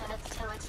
Minutes till it's